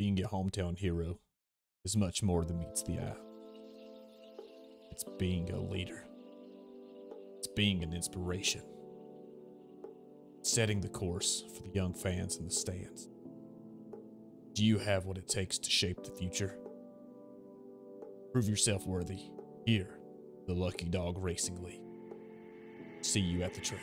being a hometown hero is much more than meets the eye. It's being a leader. It's being an inspiration. Setting the course for the young fans in the stands. Do you have what it takes to shape the future? Prove yourself worthy here, the Lucky Dog Racing League. See you at the track.